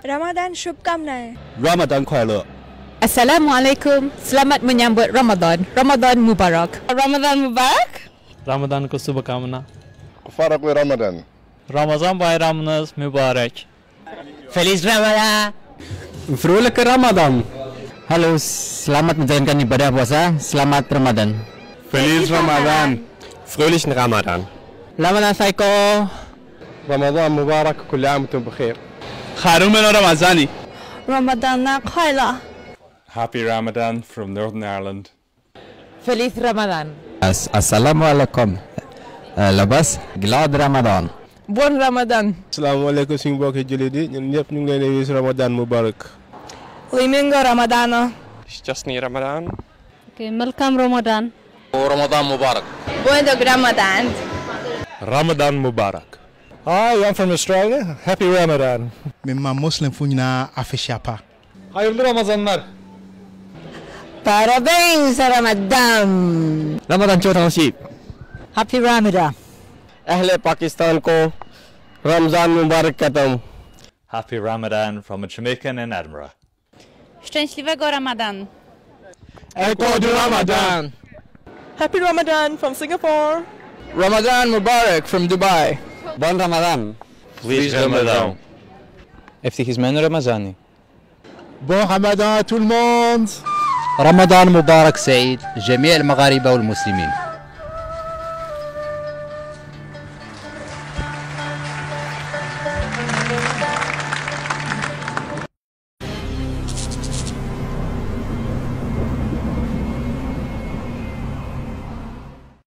Ramadan Shubkamnae. Ramadan Kuala. Assalamualaikum. Selamat menyambut Ramadan. Ramadan Mubarak. Ramadan Mubarak. Ramadan ko subhakamna. Ramadan. Ramadan. Ramazan bayramınız mübarek. Feliz Ramadan. Frulek Ramadan. Halo, selamat menjalankan ibadah puasa. Selamat Ramadan. Feliz Ramadan. Fröhlichen Ramadan. Ramadan Saiko. Ramadan Mubarak. Kulla amtum bkhair. Harumen Ramazani. Ramadan Happy Ramadan from Northern Ireland. Feliz Ramadan. As Assalamu alaikum. Uh, labas glad Ramadan. Bon Ramadan. Assalamu alaikum suñu mbokki julit yi ñun Ramadan mubarak. Liminga mingo Ramadan. Счастный Ramadan. Okay, welcome Ramadan. Oh, Ramadan mubarak. Bon Ramadan. Ramadan mubarak. Hi, I'm from Australia. Happy Ramadan. Mimma Muslim Funyana Afishapa. Hayırlı Ramazanlar. Parabéns Ramadan. Ramadan çok. Happy Ramadan. Ahle Pakistan ko Ramzan Mubarak katam. Happy Ramadan from a Jamaican in Edinburgh. Szczęśliwego Ramadan. Eko Ramadan. Happy Ramadan from Singapore. Ramadan Mubarak from Dubai. Bon Ramadan. Please Ramadan. Ευτυχισμένο Ramazani. Bon Ramadan à tout le monde رمضان مبارك سعيد جميع المغاربة والمسلمين